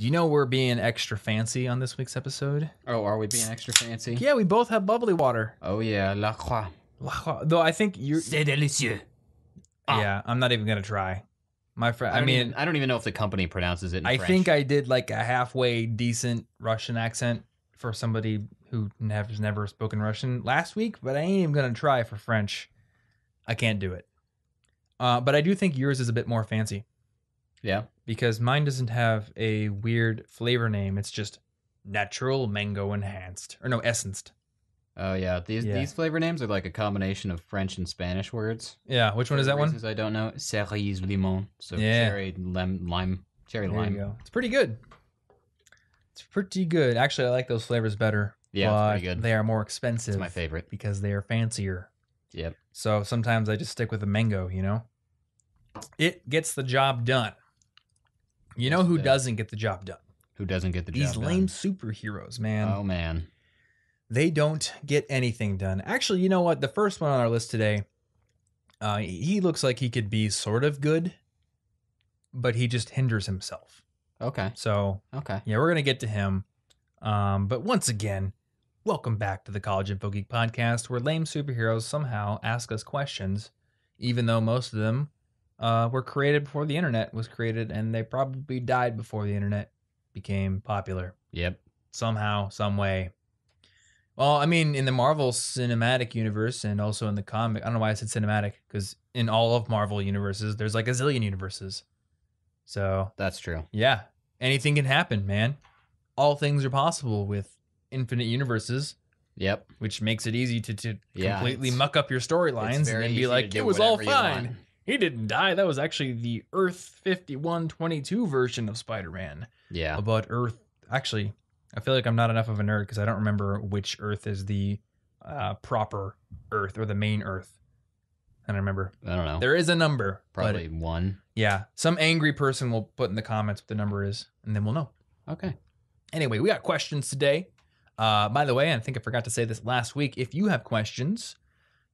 You know we're being extra fancy on this week's episode? Oh, are we being extra fancy? Yeah, we both have bubbly water. Oh yeah, La Croix. La Croix. Though I think you're. C'est délicieux. Ah. Yeah, I'm not even gonna try. My friend. I, don't mean, even, I don't even know if the company pronounces it. In I French. think I did like a halfway decent Russian accent for somebody who has never spoken Russian last week, but I ain't even gonna try for French. I can't do it. Uh, but I do think yours is a bit more fancy Yeah. because mine doesn't have a weird flavor name. It's just natural mango enhanced or no essenced. Oh yeah. These Yeah. these flavor names are like a combination of French and Spanish words. Yeah, which one is that one? I don't know. Cerise limon. So Yeah. cherry lime, lime cherry There lime. go. It's pretty good. It's pretty good. Actually, I like those flavors better. Yeah, it's pretty good. They are more expensive. It's my favorite. because they are fancier. Yep. So sometimes I just stick with the mango, you know? It gets the job done. You know who doesn't get the job done? Who doesn't get the job done? These job lame done? superheroes, man. Oh man. They don't get anything done. Actually, you know what? The first one on our list today, uh, he looks like he could be sort of good, but he just hinders himself. Okay. So Okay. yeah, we're gonna get to him. Um, but once again, welcome back to the College Info Geek podcast, where lame superheroes somehow ask us questions, even though most of them uh, were created before the internet was created, and they probably died before the internet became popular Yep. somehow, some way. Well, I mean, in the Marvel Cinematic Universe and also in the comic, I don't know why I said cinematic, because in all of Marvel universes, there's like a zillion universes. So That's true. yeah, anything can happen, man. All things are possible with infinite universes, Yep. which makes it easy to, to Yeah, completely muck up your storylines and be like, it was all fine. He didn't die. That was actually the Earth 5122 version of Spider Man. Yeah. But Earth, actually, I feel like I'm not enough of a nerd because I don't remember which Earth is the uh, proper Earth or the main Earth. And I don't remember. I don't know. There is a number. Probably one. yeah, some angry person will put in the comments what the number is, and then we'll know. Okay. Anyway, we got questions today. Uh, by the way, I think I forgot to say this last week. If you have questions,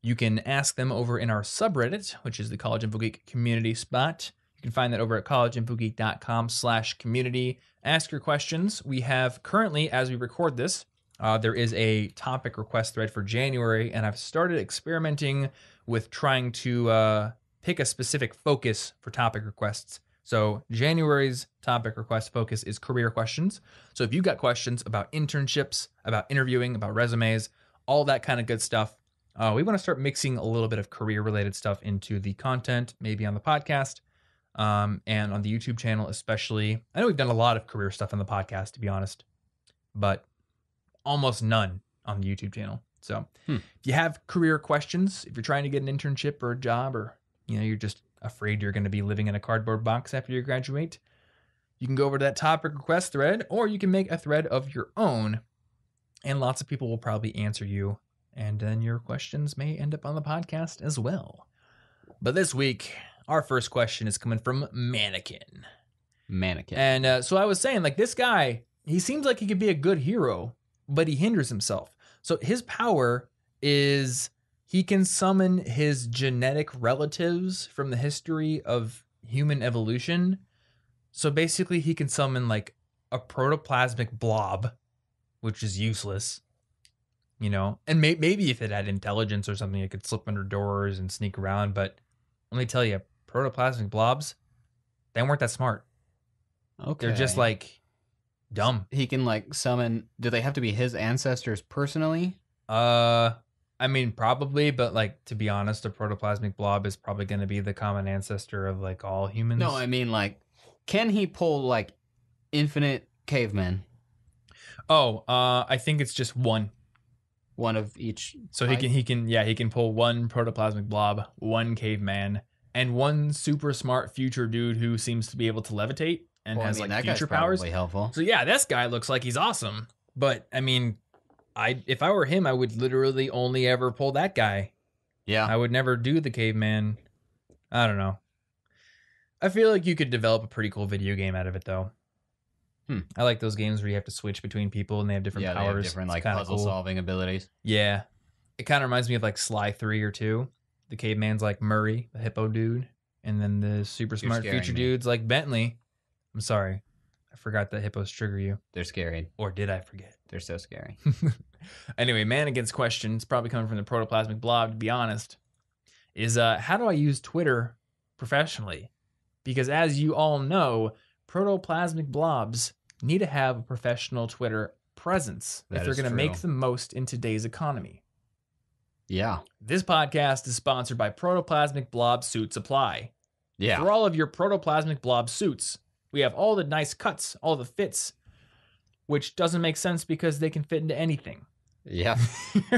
you can ask them over in our subreddit, which is the College Info Geek community spot. You can find that over at collegeinfogeek.com slash community. Ask your questions. We have currently, as we record this, uh, there is a topic request thread for January, and I've started experimenting with trying to uh, pick a specific focus for topic requests. So January's topic request focus is career questions. So if you've got questions about internships, about interviewing, about resumes, all that kind of good stuff, uh, we want to start mixing a little bit of career related stuff into the content, maybe on the podcast um, and on the YouTube channel, especially. I know we've done a lot of career stuff on the podcast, to be honest, but almost none on the YouTube channel. So Hmm. if you have career questions, if you're trying to get an internship or a job, or you know you're just afraid you're going to be living in a cardboard box after you graduate, you can go over to that topic request thread, or you can make a thread of your own, and lots of people will probably answer you, and then your questions may end up on the podcast as well. But this week, our first question is coming from Mannequin. Mannequin. And uh, so I was saying, like, this guy, he seems like he could be a good hero, but he hinders himself. So his power is he can summon his genetic relatives from the history of human evolution. So basically, he can summon like a protoplasmic blob, which is useless. You know, and may- maybe if it had intelligence or something, it could slip under doors and sneak around. But let me tell you, protoplasmic blobs, they weren't that smart. okay. They're just like dumb. he can like summon. Do they have to be his ancestors personally? Uh, I mean, probably, but like to be honest, a protoplasmic blob is probably going to be the common ancestor of like all humans. No, I mean like, can he pull like infinite cavemen, oh, uh, I think it's just one. One of each? So he can he can yeah he can pull one protoplasmic blob, one caveman, and one super smart future dude who seems to be able to levitate and Well, I has mean, like future powers. helpful. So yeah, this guy looks like he's awesome. But I mean, I if I were him, I would literally only ever pull that guy. Yeah. I would never do the caveman. I don't know. I feel like you could develop a pretty cool video game out of it though. Hmm. I like those games where you have to switch between people and they have different yeah, powers. different like puzzle cool. solving abilities. Yeah. It kind of reminds me of like Sly 3 or 2. The caveman's like Murray, the hippo dude, and then the super smart future me. dude's like Bentley. I'm sorry. I forgot that hippos trigger you. They're scary. Or did I forget? They're so scary. anyway, Mannequin's questions, probably coming from the protoplasmic blob, to be honest, is uh, how do I use Twitter professionally? Because as you all know, protoplasmic blobs need to have a professional Twitter presence That if they're going to make the most in today's economy. Yeah. This podcast is sponsored by Protoplasmic Blob Suit Supply. Yeah. For all of your protoplasmic blob suits, we have all the nice cuts, all the fits, which doesn't make sense because they can fit into anything. Yeah.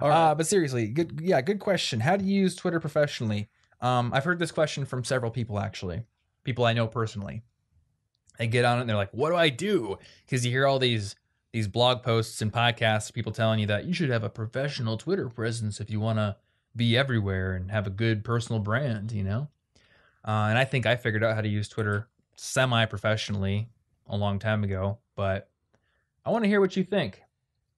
uh, but seriously, good. Yeah, good question. How do you use Twitter professionally? Um, I've heard this question from several people actually, people I know personally. They get on it and they're like, "What do I do?" Because you hear all these these blog posts and podcasts, people telling you that you should have a professional Twitter presence if you want to be everywhere and have a good personal brand. You know, uh, and I think I figured out how to use Twitter semi professionally a long time ago, but I want to hear what you think.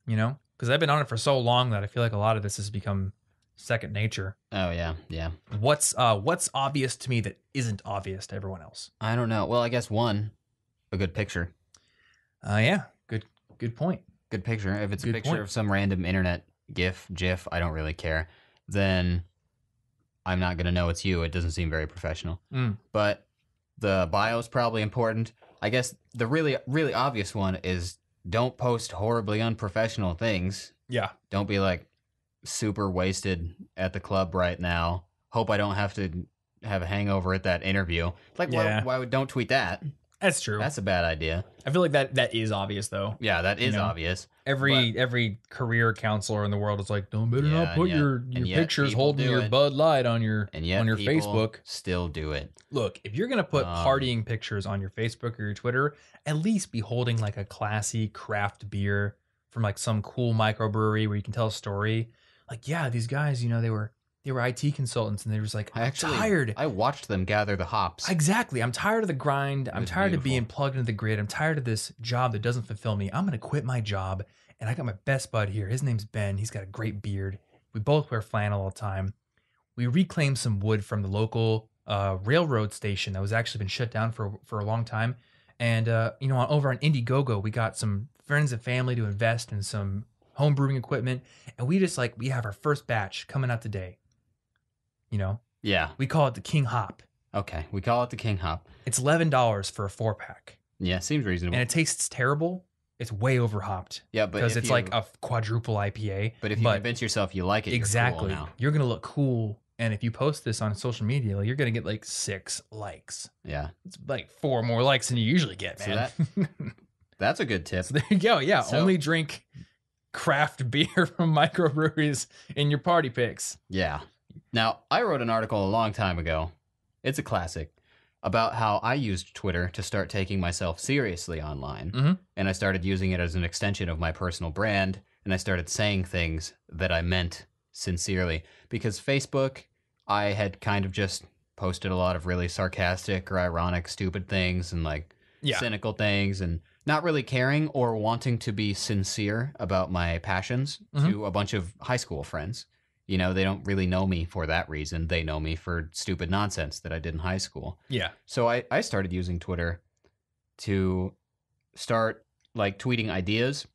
You know, because I've been on it for so long that I feel like a lot of this has become second nature. oh yeah. Yeah. What's uh what's obvious to me that isn't obvious to everyone else? I don't know. Well, I guess one, a good picture. Uh yeah, good good point. Good picture. If it's Good a picture point. of some random internet GIF, GIF, I don't really care. Then I'm not gonna know it's you. It doesn't seem very professional. Mm. But the bio is probably important. I guess the really, really obvious one is don't post horribly unprofessional things. Yeah. Don't be like super wasted at the club right now. Hope I don't have to have a hangover at that interview. Like, Yeah. why, why would don't tweet that? That's true. That's a bad idea. I feel like that that is obvious though. Yeah, that is You know? obvious. Every every career counselor in the world is like, don't better Yeah, not put yet- your your pictures holding your it. Bud Light on your And yet on your Facebook. still do it. Look, if you're gonna put Um, partying pictures on your Facebook or your Twitter, at least be holding like a classy craft beer from like some cool microbrewery where you can tell a story. Like, yeah, these guys, you know, they were they were IT consultants and they were just like, I I'm actually tired. I watched them gather the hops. Exactly. I'm tired of the grind. I'm tired of being plugged into the grid. I'm tired of this job that doesn't fulfill me. I'm going to quit my job. And I got my best bud here. His name's Ben. He's got a great beard. We both wear flannel all the time. We reclaimed some wood from the local uh, railroad station that was actually been shut down for for a long time. And uh, you know, over on Indiegogo, we got some friends and family to invest in some home brewing equipment, and we just like we have our first batch coming out today. You know, yeah. we call it the King Hop. Okay. We call it the King Hop. It's eleven dollars for a four pack, Yeah, seems reasonable. and it tastes terrible. It's way overhopped yeah, but because it's you- like a quadruple IPA. But if you convince yourself you like it, exactly, you're cool now. you're gonna look cool, and if you post this on social media, you're gonna get like six likes. Yeah, It's like four more likes than you usually get, So man. that's a good tip. so there you go. Yeah, So- only drink craft beer from microbreweries in your party picks. Yeah. Now, I wrote an article a long time ago. It's a classic about how I used Twitter to start taking myself seriously online. Mhm. And I started using it as an extension of my personal brand. And I started saying things that I meant sincerely. Because Facebook, I had kind of just posted a lot of really sarcastic or ironic, stupid things and like Yeah, cynical things and not really caring or wanting to be sincere about my passions Mhm. to a bunch of high school friends. You know, they don't really know me for that reason. They know me for stupid nonsense that I did in high school. yeah, So I, I started using Twitter to start like tweeting ideas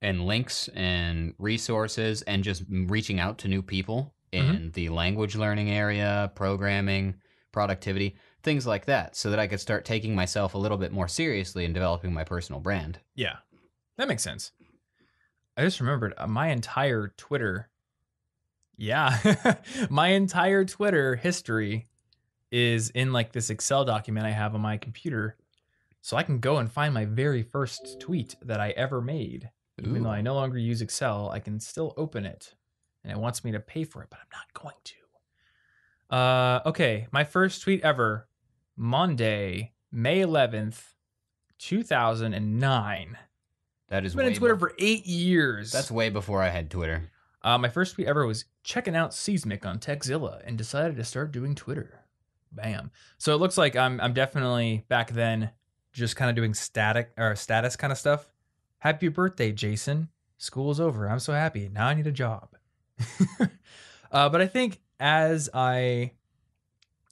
and links and resources and just reaching out to new people in the language learning area, programming, productivity, things like that, so that I could start taking myself a little bit more seriously and developing my personal brand. yeah. That makes sense. I just remembered uh, my entire Twitter. Yeah, my entire Twitter history is in like this Excel document I have on my computer. So I can go and find my very first tweet that I ever made. Even though I no longer use Excel, I can still open it. And it wants me to pay for it, but I'm not going to. Uh okay, my first tweet ever, Monday, May 11th, 2009. That is I've been way in Twitter for eight years. That's way before I had Twitter. Uh, my first tweet ever was checking out Seesmic on Tekzilla and decided to start doing Twitter. Bam. So it looks like I'm I'm definitely back then just kind of doing static or status kind of stuff. Happy birthday, Jason. School's over. I'm so happy. Now I need a job. uh, but I think as I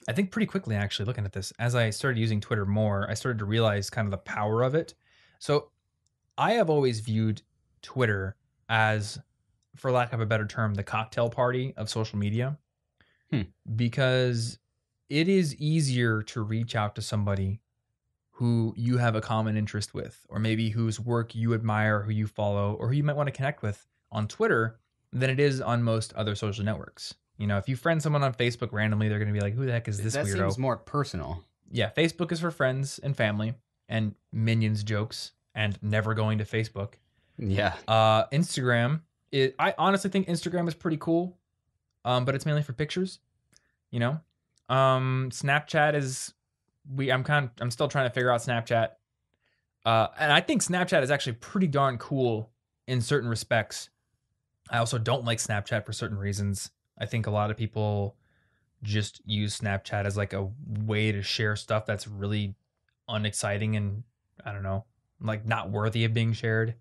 I think pretty quickly, actually, looking at this, as I started using Twitter more, I started to realize kind of the power of it. So I have always viewed Twitter as, for lack of a better term, the cocktail party of social media Hmm. because it is easier to reach out to somebody who you have a common interest with, or maybe whose work you admire, who you follow, or who you might want to connect with on Twitter than it is on most other social networks. You know, if you friend someone on Facebook randomly, they're going to be like, "Who the heck is this that weirdo?" seems more personal. yeah, Facebook is for friends and family and minions jokes and never going to Facebook. Yeah. Uh, Instagram, it, I honestly think Instagram is pretty cool, um, but it's mainly for pictures. You know, um, Snapchat is we. I'm kind. Of, I'm still trying to figure out Snapchat, uh, and I think Snapchat is actually pretty darn cool in certain respects. I also don't like Snapchat for certain reasons. I think a lot of people just use Snapchat as like a way to share stuff that's really unexciting and I don't know, like not worthy of being shared,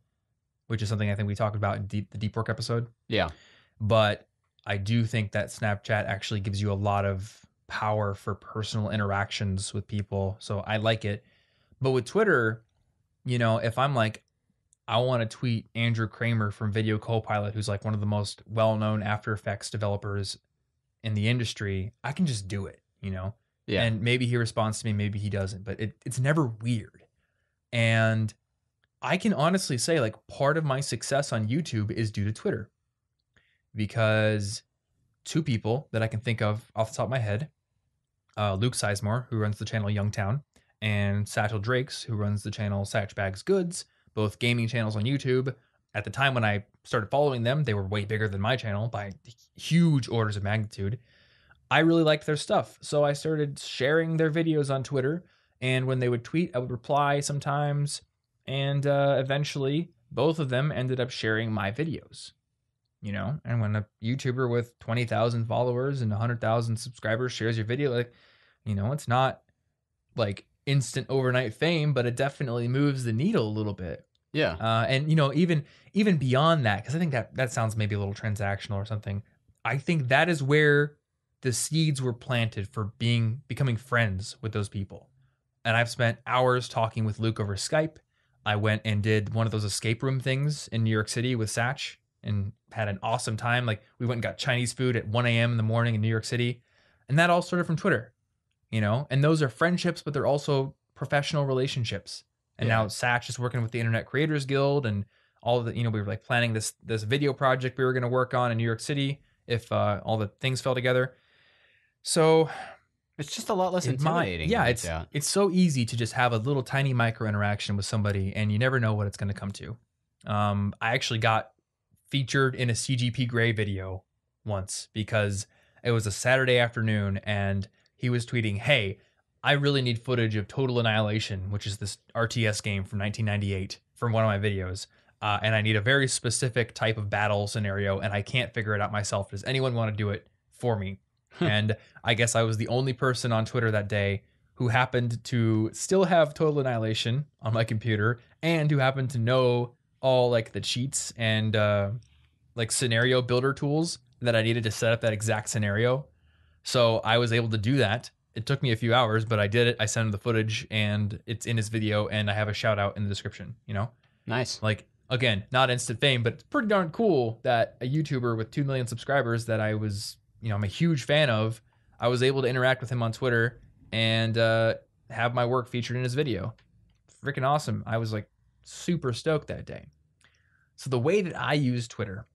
which is something I think we talked about in deep, the deep work episode. Yeah. But I do think that Snapchat actually gives you a lot of power for personal interactions with people. So I like it. But with Twitter, you know, if I'm like, I want to tweet Andrew Kramer from Video Copilot, who's like one of the most well known After Effects developers in the industry, I can just do it, you know? Yeah. And maybe he responds to me, maybe he doesn't, but it, it's never weird. And I can honestly say, like, part of my success on YouTube is due to Twitter because two people that I can think of off the top of my head uh, Luke Sizemore, who runs the channel Youngtown, and Satchel Drakes, who runs the channel Satch Bags Goods, both gaming channels on YouTube. At the time when I started following them, they were way bigger than my channel by huge orders of magnitude. I really liked their stuff. So I started sharing their videos on Twitter. And when they would tweet, I would reply sometimes. And uh, eventually, both of them ended up sharing my videos. You know, and when a YouTuber with 20,000 followers and 100,000 subscribers shares your video, like, you know, it's not like instant overnight fame, but it definitely moves the needle a little bit. yeah. Uh, and you know, even even beyond that, because I think that that sounds maybe a little transactional or something. I think that is where the seeds were planted for being becoming friends with those people. And I've spent hours talking with Luke over Skype. I went and did one of those escape room things in New York City with Satch and had an awesome time. Like we went and got Chinese food at 1 a.m. in the morning in New York City. And that all started from Twitter, you know? And those are friendships, but they're also professional relationships. And Yeah. now Satch is working with the Internet Creators Guild and all of the, you know, we were like planning this this video project we were going to work on in New York City if uh, all the things fell together. So It's just a lot less intimidating. yeah, it's out. it's so easy to just have a little tiny micro interaction with somebody, and you never know what it's going to come to. Um, I actually got featured in a CGP Grey video once because it was a Saturday afternoon, and he was tweeting, "Hey, I really need footage of Total Annihilation, which is this RTS game from 1998, from one of my videos." Uh, and I need a very specific type of battle scenario, and I can't figure it out myself. Does anyone want to do it for me? and I guess I was the only person on Twitter that day who happened to still have Total Annihilation on my computer and who happened to know all like the cheats and uh, like scenario builder tools that I needed to set up that exact scenario. So I was able to do that. It took me a few hours, but I did it. I sent him the footage and it's in his video and I have a shout out in the description, you know? nice. Like again, not instant fame, but it's pretty darn cool that a YouTuber with 2 million subscribers that I was, you know, I'm a huge fan of, I was able to interact with him on Twitter and uh, have my work featured in his video. Freaking awesome. I was like super stoked that day. So the way that I use Twitter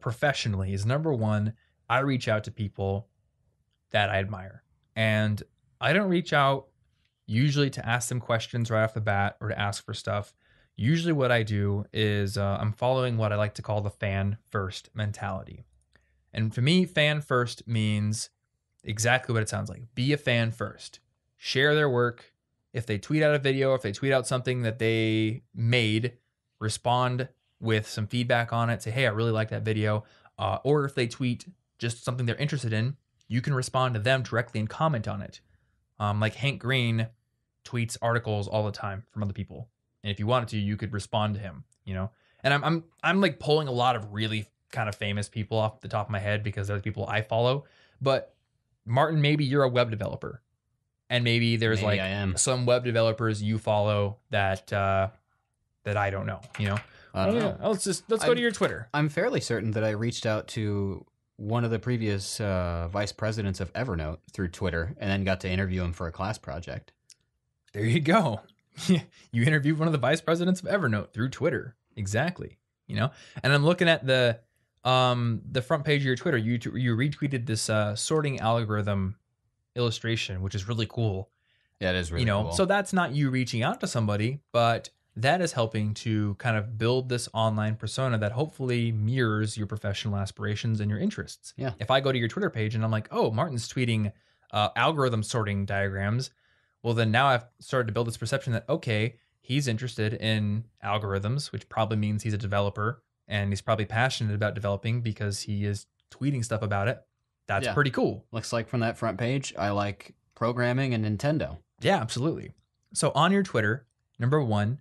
professionally is number 1, I reach out to people that I admire. And I don't reach out usually to ask them questions right off the bat or to ask for stuff usually what I do is uh, I'm following what I like to call the fan first mentality. And for me, fan first means exactly what it sounds like be a fan first, share their work. If they tweet out a video, if they tweet out something that they made, respond with some feedback on it. Say, hey, I really like that video. Uh, or if they tweet just something they're interested in, you can respond to them directly and comment on it. Um, like Hank Green tweets articles all the time from other people and if you wanted to you could respond to him you know and i'm i'm i'm like pulling a lot of really kind of famous people off the top of my head because they're the people i follow but Martin, maybe you're a web developer, and maybe there's Maybe like I am. some web developers you follow that uh, that I don't know. You know, I don't oh, know. yeah. Let's just let's go I'm- to your Twitter. I'm fairly certain that I reached out to one of the previous uh, vice presidents of Evernote through Twitter, and then got to interview him for a class project. There you go. you interviewed one of the vice presidents of Evernote through Twitter. Exactly. You know, and I'm looking at the um the front page of your Twitter. You you retweeted this uh, sorting algorithm illustration, which is really cool. Yeah, it is really you know, cool. so that's not you reaching out to somebody, but that is helping to kind of build this online persona that hopefully mirrors your professional aspirations and your interests. Yeah. If I go to your Twitter page and I'm like, oh, Martin's tweeting uh, algorithm sorting diagrams, well, then now I've started to build this perception that, okay, he's interested in algorithms, which probably means he's a developer and he's probably passionate about developing because he is tweeting stuff about it. That's Yeah. pretty cool. Looks like from that front page, I like programming and Nintendo. Yeah, absolutely. So on your Twitter, number one,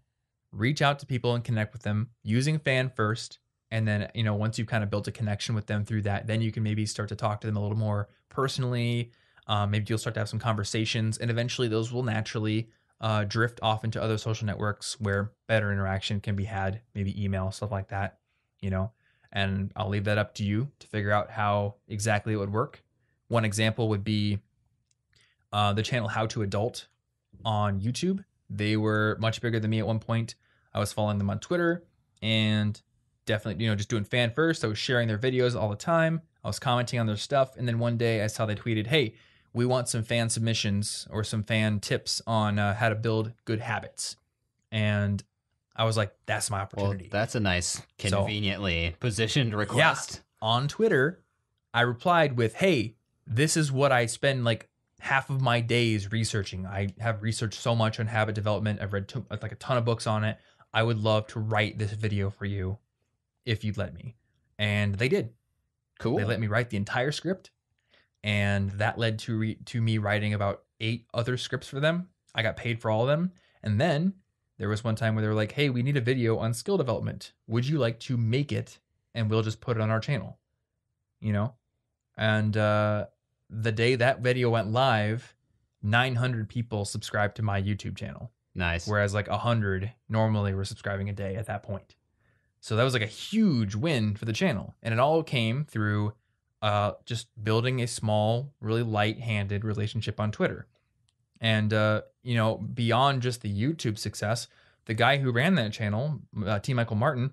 reach out to people and connect with them using fan first. And then, you know, once you've kind of built a connection with them through that, then you can maybe start to talk to them a little more personally. Um, maybe you'll start to have some conversations, and eventually those will naturally uh, drift off into other social networks where better interaction can be had, maybe email, stuff like that, you know. And I'll leave that up to you to figure out how exactly it would work. One example would be uh, the channel How to Adult on YouTube. They were much bigger than me at one point. I was following them on Twitter and definitely, you know, just doing fan first. I was sharing their videos all the time. I was commenting on their stuff. And then one day I saw they tweeted, Hey, we want some fan submissions or some fan tips on uh, how to build good habits. And I was like, that's my Well, opportunity that's a nice, conveniently positioned request. on Twitter, I replied with, "Hey, this is what I spend like half of my days researching. I have researched so much on habit development. I've read to, like a ton of books on it. I would love to write this video for you if you'd let me." And they did. Cool. They let me write the entire script, and that led to re- to me writing about eight other scripts for them. I got paid for all of them, and then there was one time where they were like, "Hey, we need a video on skill development. Would you like to make it, and we'll just put it on our channel?" You know, and uh, the day that video went live, 900 people subscribed to my YouTube channel nice. whereas like 100 normally were subscribing a day at that point. So that was like a huge win for the channel. And it all came through uh, just building a small, really light handed relationship on Twitter. And, uh, you know, beyond just the YouTube success, the guy who ran that channel, uh, T. Michael Martin,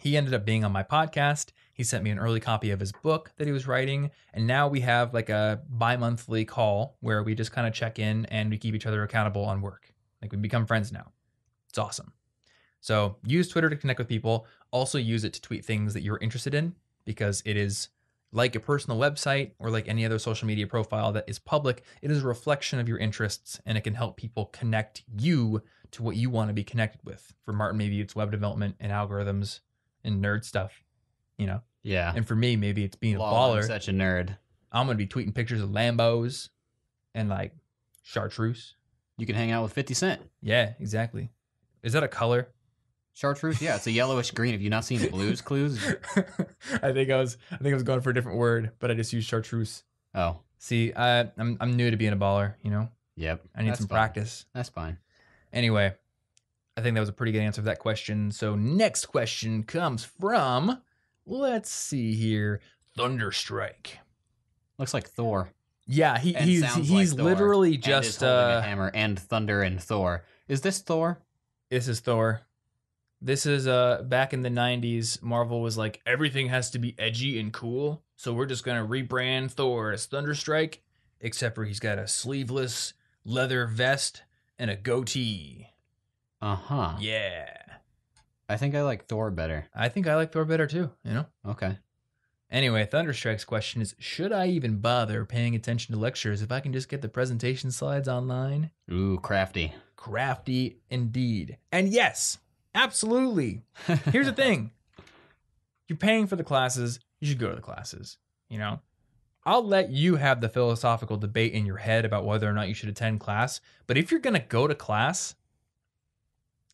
he ended up being on my podcast. He sent me an early copy of his book that he was writing. And now we have like a bi monthly call where we just kind of check in and we keep each other accountable on work. Like we become friends now. It's awesome. So use Twitter to connect with people. Also use it to tweet things that you're interested in because it is like a personal website or like any other social media profile that is public. It is a reflection of your interests and it can help people connect you to what you want to be connected with. For Martin, maybe it's web development and algorithms and nerd stuff, you know. yeah. And for me, maybe it's being a Lol, I'm baller. such a nerd. I'm gonna be tweeting pictures of Lambos and like chartreuse. You can hang out with 50 Cent. Yeah, exactly. Is that a color? Chartreuse? Yeah, it's a yellowish green. Have you not seen the Blues Clues? I think I was I think I was going for a different word, but I just used chartreuse. Oh, See, I, I'm I'm new to being a baller. You know, yep. I need That's some fine. practice. That's fine. Anyway, I think that was a pretty good answer to that question. So next question comes from let's see here, Thunderstrike. Looks like Thor. Yeah, he, And he's he's like literally and is just holding a uh, hammer and thunder and Thor. Is this Thor? This is Thor. This is uh back in the 90s Marvel was like everything has to be edgy and cool. So we're just going to rebrand Thor as Thunderstrike except for he's got a sleeveless leather vest and a goatee. Uh huh. Yeah. I think I like Thor better. I think I like Thor better too, you know. Okay. Anyway, Thunderstrike's question is should I even bother paying attention to lectures if I can just get the presentation slides online? Ooh, crafty. Crafty indeed. And yes, absolutely. Here's the thing. You're paying for the classes, you should go to the classes, you know? I'll let you have the philosophical debate in your head about whether or not you should attend class, but if you're going to go to class,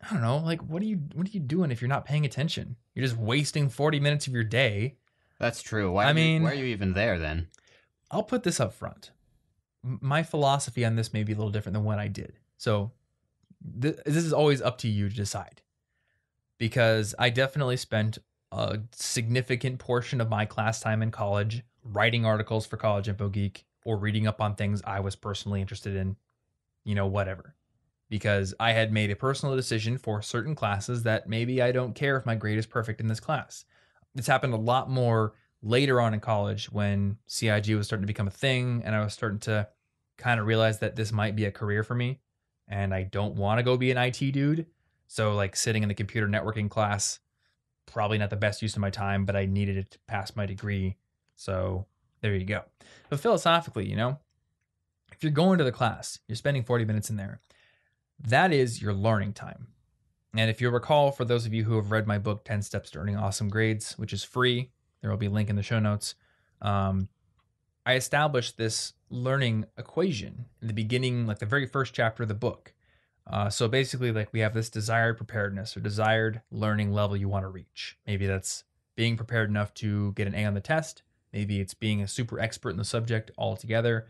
I don't know, like what are you what are you doing if you're not paying attention? You're just wasting 40 minutes of your day. That's true. Why? I you- mean- why are you even there then? I'll put this up front. My philosophy on this may be a little different than what I did. So th- this is always up to you to decide. Because I definitely spent a significant portion of my class time in college writing articles for College Info Geek or reading up on things I was personally interested in, you know, whatever. Because I had made a personal decision for certain classes that maybe I don't care if my grade is perfect in this class. This happened a lot more later on in college when CIG was starting to become a thing and I was starting to kind of realize that this might be a career for me and I don't want to go be an IT dude. So like sitting in the computer networking class probably not the best use of my time, but I needed it to pass my degree. So there you go. But philosophically, you know, if you're going to the class, you're spending 40 minutes in there. That is your learning time. And if you recall, for those of you who have read my book, 10 Steps to Earning Awesome Grades, which is free, there will be a link in the show notes. Um, I established this learning equation in the beginning, like the very first chapter of the book. Uh, so basically, like we have this desired preparedness or desired learning level you want to reach. Maybe that's being prepared enough to get an A on the test. Maybe it's being a super expert in the subject altogether.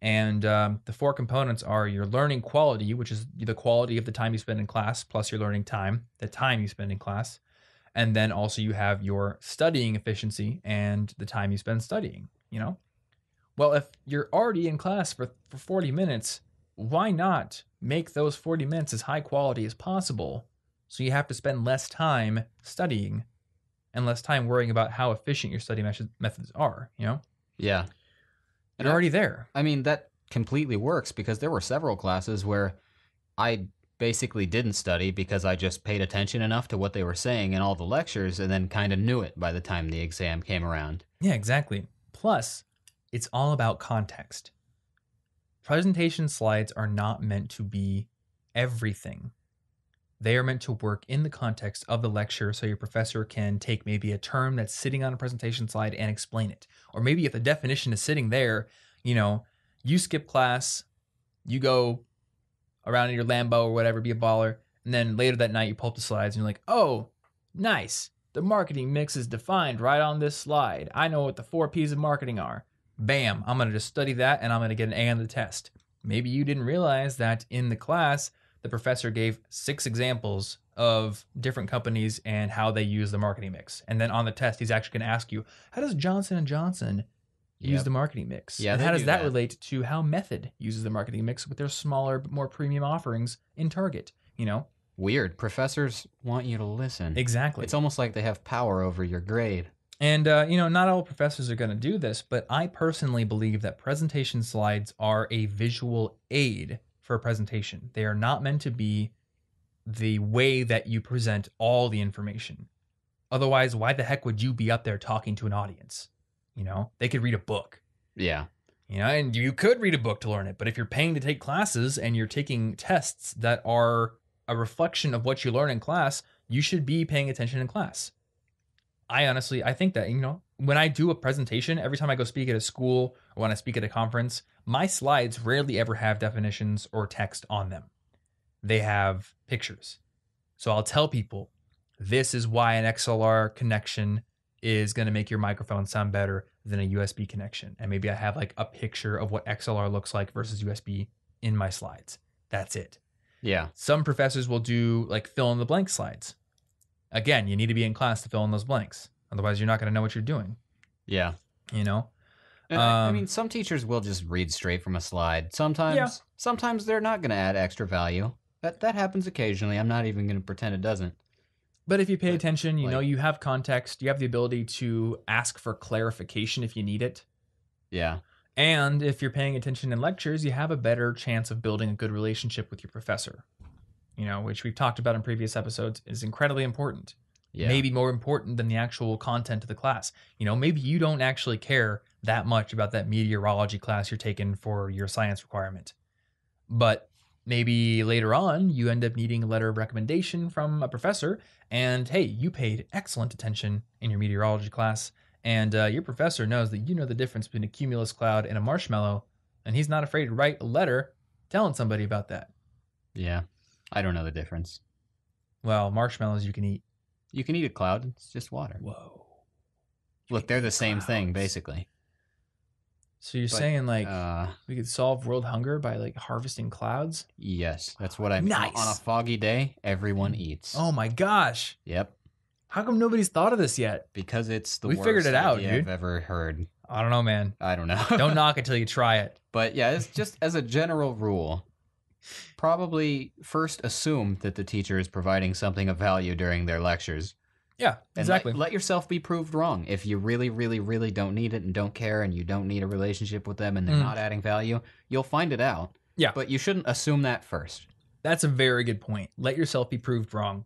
And um, the four components are your learning quality, which is the quality of the time you spend in class, plus your learning time, the time you spend in class. And then also you have your studying efficiency and the time you spend studying, you know? Well, if you're already in class for, for 40 minutes, why not make those 40 minutes as high quality as possible so you have to spend less time studying and less time worrying about how efficient your study methods are, you know? Yeah. You're already there. I mean, that completely works because there were several classes where I basically didn't study because I just paid attention enough to what they were saying in all the lectures and then kind of knew it by the time the exam came around. Yeah, exactly. Plus, it's all about context. Presentation slides are not meant to be everything. They are meant to work in the context of the lecture so your professor can take maybe a term that's sitting on a presentation slide and explain it. Or maybe if the definition is sitting there, you know, you skip class, you go around in your Lambo or whatever, be a baller, and then later that night you pull up the slides and you're like, oh, nice. The marketing mix is defined right on this slide. I know what the four P's of marketing are. Bam, I'm to just study that and I'm to get an A on the test. Maybe you didn't realize that in the class, the professor gave six examples of different companies and how they use the marketing mix. And then on the test, he's actually going to ask you, how does Johnson & Johnson use Yep. the marketing mix? Yeah, and how does do that, that. relate to how Method uses the marketing mix with their smaller, but more premium offerings in Target? You know, Weird. Professors want you to listen. exactly. It's almost like they have power over your grade. And, uh, you know, not all professors are going to do this, but I personally believe that presentation slides are a visual aid for a presentation. They are not meant to be the way that you present all the information. Otherwise, why the heck would you be up there talking to an audience? You know, they could read a book. Yeah. You know, and you could read a book to learn it, but if you're paying to take classes and you're taking tests that are a reflection of what you learn in class, you should be paying attention in class. I honestly, I think that, you know, when I do a presentation, every time I go speak at a school or when I speak at a conference, my slides rarely ever have definitions or text on them. They have pictures. So I'll tell people this is why an XLR connection is going to make your microphone sound better than a USB connection. And maybe I have like a picture of what XLR looks like versus USB in my slides. That's it. Yeah. Some professors will do like fill in the blank slides. Again, you need to be in class to fill in those blanks. Otherwise, you're not going to know what you're doing, Yeah. you know? And I- I Um, mean, some teachers will just read straight from a slide. Sometimes, Yeah. sometimes they're not going to add extra value. That that happens occasionally. I'm not even going to pretend it doesn't. But if you pay But, attention, you know, you have context, you have the ability to ask for clarification if you need it. Yeah. And if you're paying attention in lectures, you have a better chance of building a good relationship with your professor, you know, which we've talked about in previous episodes is incredibly important. Yeah. Maybe more important than the actual content of the class. You know, maybe you don't actually care that much about that meteorology class you're taking for your science requirement. But maybe later on, you end up needing a letter of recommendation from a professor. And hey, you paid excellent attention in your meteorology class. And uh, your professor knows that you know the difference between a cumulus cloud and a marshmallow. And he's not afraid to write a letter telling somebody about that. Yeah. I don't know the difference. Well, marshmallows you can eat. You can eat a cloud. It's just water. Whoa. Look, they're the same thing, basically. So you're But, saying like uh, we could solve world hunger by like harvesting clouds? yes, that's what I mean. Nice. On a foggy day, everyone eats. Oh my gosh. Yep, How come nobody's thought of this yet? because it's the We worst figured it out, idea dude. I've ever heard. I don't know, man. I don't know. Don't knock it till you try it. But yeah, it's just as a general rule, probably first assume that the teacher is providing something of value during their lectures. Yeah, And exactly. Let, let yourself be proved wrong. If you really, really, really don't need it and don't care and you don't need a relationship with them and they're Mm. not adding value, you'll find it out. Yeah. But you shouldn't assume that first. That's a very good point. Let yourself be proved wrong.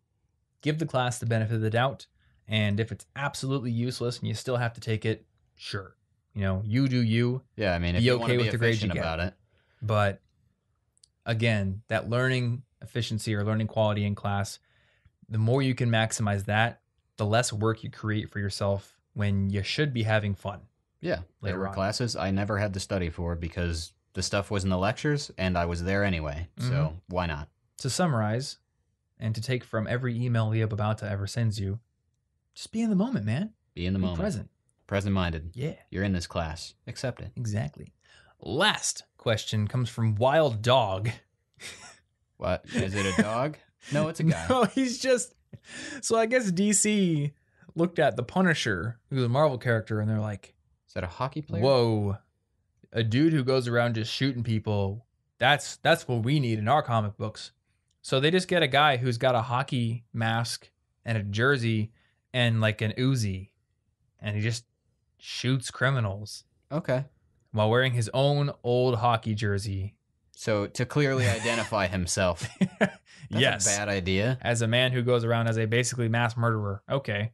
Give the class the benefit of the doubt. And if it's absolutely useless and you still have to take it, sure. You know, you do you. Yeah, I mean, if Be you okay want to be with the grades you get. about it. But again, that learning efficiency or learning quality in class, the more you can maximize that, the less work you create for yourself when you should be having fun. Yeah, there were on. classes I never had to study for because the stuff was in the lectures and I was there anyway. Mm-hmm. So why not? To summarize, and to take from every email Leo Babauta ever sends you, just be in the moment, man. Be in the be moment. present. Present minded. Yeah. You're in this class. Accept it. Exactly. Last question comes from Wild Dog. What? Is it a dog? no, it's a guy. No, he's just. So I guess DC looked at the Punisher, who's a Marvel character, and they're like, Is that a hockey player? "Whoa, a dude who goes around just shooting people. That's that's what we need in our comic books." So they just get a guy who's got a hockey mask and a jersey and like an Uzi, and he just shoots criminals Okay. While wearing his own old hockey jersey. So to clearly identify himself. That's yes. a bad idea. as a man who goes around as a basically mass murderer. Okay.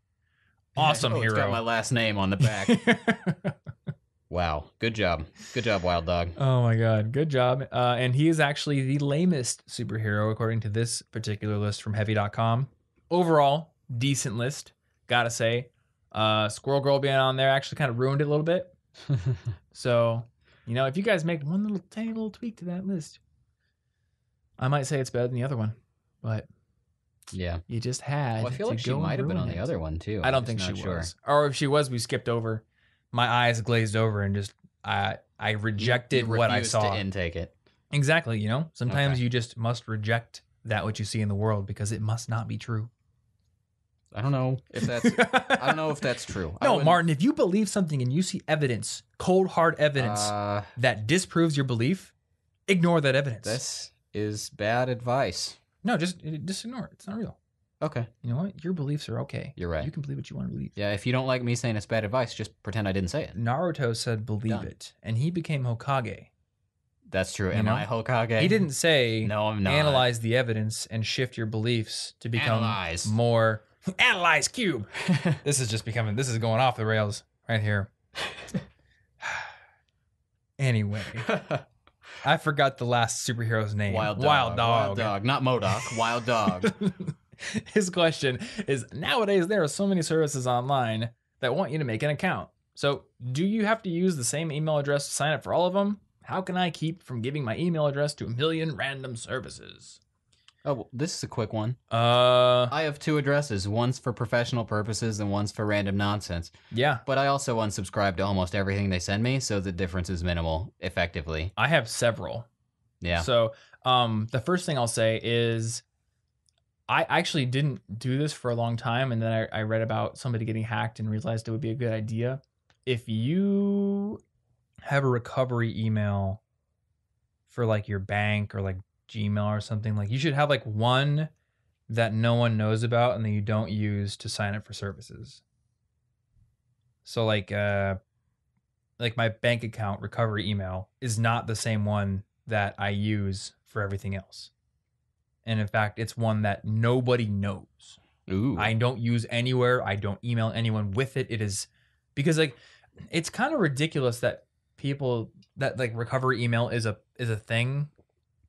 Awesome Oh, It's got my last name on the back. wow. Good job. Good job, Wild Dog. oh my god, good job. Uh, and he is actually the lamest superhero according to this particular list from heavy.com. Overall, decent list, gotta say. Uh, Squirrel Girl being on there actually kind of ruined it a little bit. So, you know, if you guys make one little tiny little tweak to that list, I might say it's better than the other one. But yeah. you just had. Well, I feel like she might have been on the other one too. I don't think she sure. was. Or if she was, we skipped over. My eyes glazed over and just I I rejected you what I saw. to intake it. exactly, you know? Sometimes Okay. you just must reject that what you see in the world because it must not be true. I don't know if that's. I don't know if that's true. I No, wouldn't- Martin, if you believe something and you see evidence, cold hard evidence Uh, that disproves your belief, ignore that evidence. this is bad advice. no, just just ignore it. It's not real. Okay. You know what? Your beliefs are okay. You're right. You can believe what you want to believe. Yeah. If you don't like me saying it's bad advice, just pretend I didn't say it. Naruto said believe Done. it, and he became Hokage. That's true. You Am know? I Hokage? He didn't say No, I'm not. analyze the evidence and shift your beliefs to become Analyze. more analyze cube. This is just becoming this is going off the rails right here. anyway, I forgot the last superhero's name. Wild dog. Wild dog. Wild dog. Not MODOK. Wild dog. His question is nowadays there are so many services online that want you to make an account. So, do you have to use the same email address to sign up for all of them? How can I keep from giving my email address to a million random services? Oh, well, this is a quick one. Uh, I have two addresses. One's for professional purposes and one's for random nonsense. yeah, But I also unsubscribe to almost everything they send me, so the difference is minimal, effectively. I have several. Yeah. So, um, the first thing I'll say is, I actually didn't do this for a long time, and then I, I read about somebody getting hacked and realized it would be a good idea. If you have a recovery email for like your bank or like Gmail or something, like you should have like one that no one knows about and that you don't use to sign up for services. So like uh like my bank account recovery email is not the same one that I use for everything else. And in fact, it's one that nobody knows. Ooh. I don't use anywhere. I don't email anyone with it. It is because like it's kind of ridiculous that people that like recovery email is a is a thing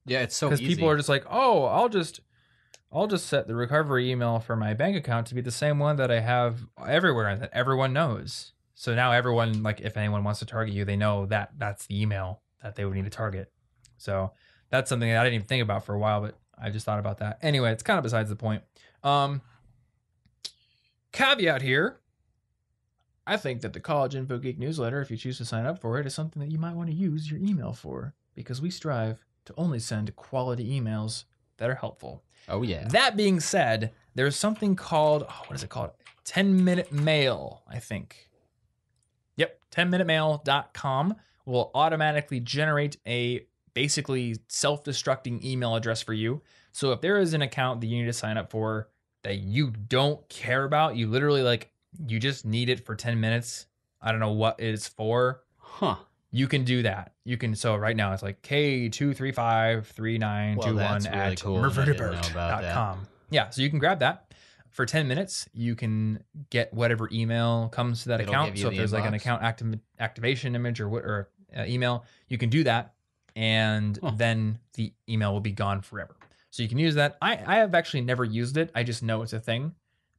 yeah, it's so because people are just like, "Oh, I'll just I'll just set the recovery email for my bank account to be the same one that I have everywhere and that everyone knows." So now everyone like if anyone wants to target you, they know that that's the email that they would need to target. So that's something that I didn't even think about for a while, but I just thought about that. Anyway, it's kind of besides the point. Um caveat here. I think that the College Info Geek newsletter, if you choose to sign up for it, is something that you might want to use your email for because we strive to only send quality emails that are helpful. Oh yeah. That being said, there's something called oh, what is it called? 10 minute mail, I think. Yep, 10minutemail.com will automatically generate a basically self-destructing email address for you. So if there is an account that you need to sign up for that you don't care about, you literally like you just need it for 10 minutes. I don't know what it's for. Huh. You can do that. You can so right now it's like K two three five three nine two Well, one that's really at cool, and I didn't know about that. mervertibert.com. Yeah, so you can grab that for 10 minutes. You can get whatever email comes to that It'll account. So if the there's like an account activ- activation image or what or uh, email, you can do that, and Huh. then the email will be gone forever. So you can use that. I I have actually never used it. I just know it's a thing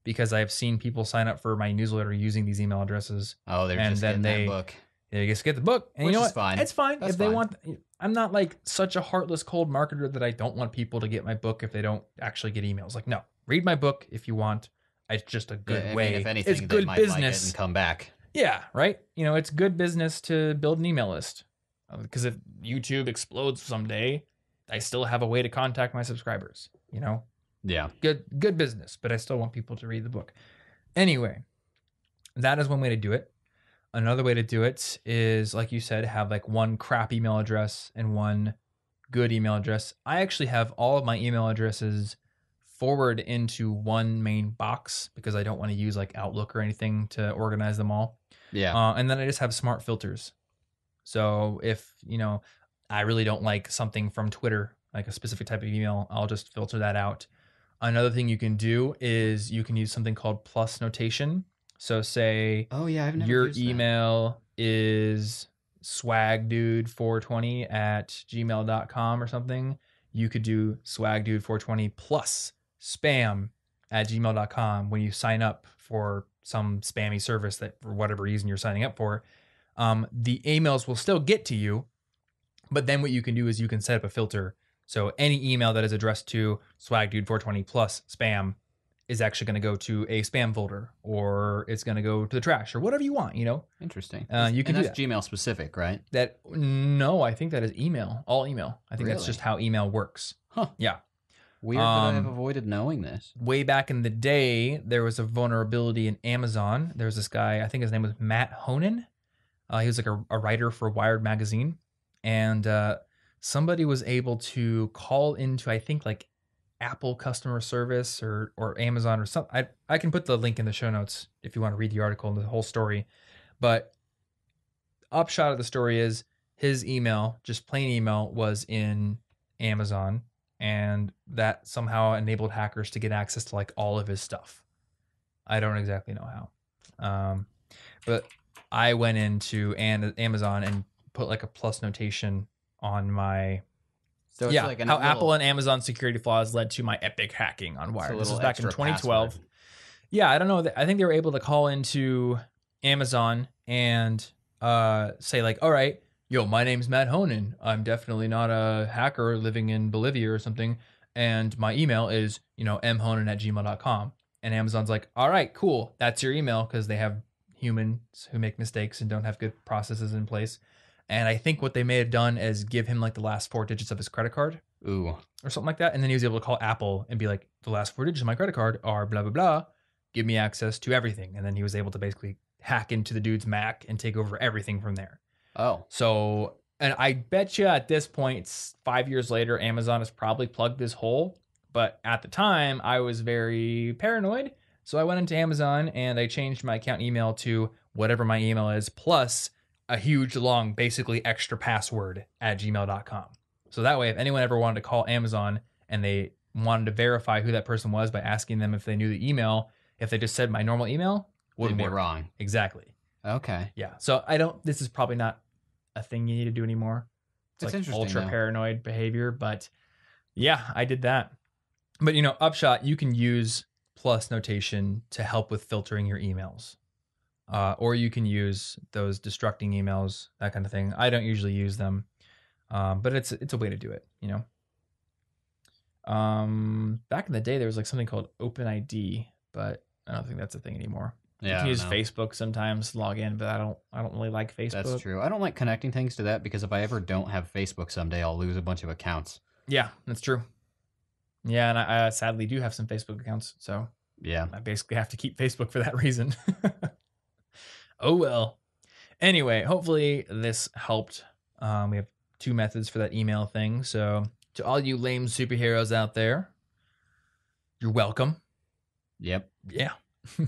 because I've seen people sign up for my newsletter using these email addresses. Oh, they're And just then getting they- that book. They just get the book, and Which you know what? fine. It's fine That's if they fine. want. I'm not like such a heartless cold marketer that I don't want people to get my book if they don't actually get emails. Like, no, read my book if you want. It's just a good Yeah, I mean, way. if anything, it's they good might like it business. and come back. yeah, right. You know, it's good business to build an email list uh, because if YouTube explodes someday, I still have a way to contact my subscribers. You know, Yeah. good good business, but I still want people to read the book. Anyway, that is one way to do it. Another way to do it is like you said, have like one crap email address and one good email address. I actually have all of my email addresses forward into one main box because I don't want to use like Outlook or anything to organize them all. Yeah. Uh, and then I just have smart filters. So if, you know, I really don't like something from Twitter, like a specific type of email, I'll just filter that out. Another thing you can do is you can use something called plus notation. So say oh yeah, I've never your email is swagdude420 at gmail.com or something. You could do swagdude420 plus spam at gmail.com when you sign up for some spammy service that for whatever reason you're signing up for. Um, the emails will still get to you, but then what you can do is you can set up a filter. So any email that is addressed to swagdude420 plus spam is actually going to go to a spam folder or it's going to go to the trash or whatever you want, you know? Interesting. Uh, you can and that's Gmail specific, right? That no, I think that is email, all email. I think that's just how email works. Huh. Yeah. Weird that I have Um, avoided knowing this. Way back in the day, there was a vulnerability in Amazon. There was this guy, I think his name was Matt Honan. Uh, he was like a, a writer for Wired magazine, and uh, somebody was able to call into, I think, like Apple customer service or or Amazon or something. I I can put the link in the show notes if you want to read the article and the whole story. But upshot of the story is his email, just plain email, was in Amazon, and that somehow enabled hackers to get access to like all of his stuff. I don't exactly know how, um, but I went into an Amazon and put like a plus notation on my So it's yeah, like how little- Apple and Amazon security flaws led to my epic hacking on Wired. This was back in 2012. password. Yeah, I don't know. I think they were able to call into Amazon and uh, say like, "All right, yo, my name's Matt Honan. I'm definitely not a hacker living in Bolivia or something, and my email is you know mhonan at gmail.com." And Amazon's like, "All right, cool. That's your email because they have humans who make mistakes and don't have good processes in place." And I think what they may have done is give him like the last four digits of his credit card Ooh. or something like that. And then he was able to call Apple and be like, the last four digits of my credit card are blah, blah, blah. Give me access to everything. And then he was able to basically hack into the dude's Mac and take over everything from there. Oh. So, and I bet you at this five years later, Amazon has probably plugged this hole. But at the time, I was very paranoid. So I went into Amazon and I changed my account email to whatever my email is, plus a huge, long, basically extra password at gmail.com. So that way, if anyone ever wanted to call Amazon and they wanted to verify who that person was by asking them if they knew the email, if they just said my normal email, Would wouldn't be work. wrong. Exactly. Okay. Yeah. So I don't. This is probably not a thing you need to do anymore. It's That's like interesting, ultra though. paranoid behavior, but yeah, I did that. But you know, upshot, you can use plus notation to help with filtering your emails, uh, or you can use those destructing emails, that kind of thing. I don't usually use them, um, but it's it's a way to do it. You know. Um, back in the day, there was like something called OpenID, but I don't think that's a thing anymore. you Yeah, can use. Facebook sometimes to log in, but I don't. I don't really like Facebook. That's true. I don't like connecting things to that because if I ever don't have Facebook someday, I'll lose a bunch of accounts. Yeah, that's true. Yeah, and I, I sadly do have some Facebook accounts, so Yeah. I basically have to keep Facebook for that reason. oh well. Anyway, hopefully this helped. Um, we have two methods for that email thing. So to all you lame superheroes out there, you're welcome. Yep. Yeah.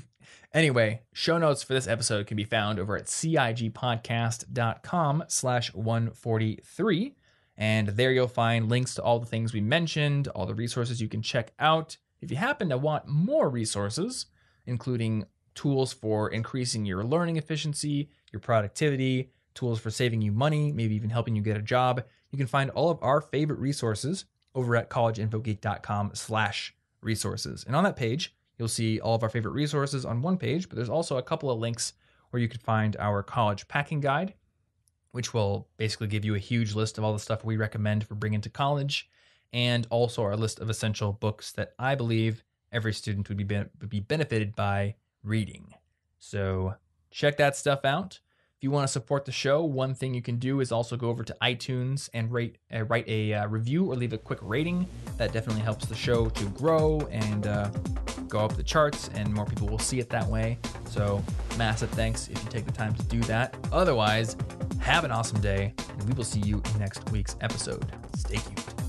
anyway, show notes for this episode can be found over at cigpodcast.com slash 143. And there you'll find links to all the things we mentioned, all the resources you can check out. If you happen to want more resources, including tools for increasing your learning efficiency, your productivity, tools for saving you money, maybe even helping you get a job, you can find all of our favorite resources over at collegeinfogeek.com slash resources. And on that page, you'll see all of our favorite resources on one page, but there's also a couple of links where you can find our college packing guide, which will basically give you a huge list of all the stuff we recommend for bringing to college, and also our list of essential books that I believe every student would be ben- would be benefited by reading. So check that stuff out. If you want to support the show, one thing you can do is also go over to iTunes and rate uh, write a uh, review or leave a quick rating. That definitely helps the show to grow and uh, go up the charts, and more people will see it that way. So massive thanks if you take the time to do that. Otherwise, have an awesome day, and we will see you in next week's episode. Stay cute.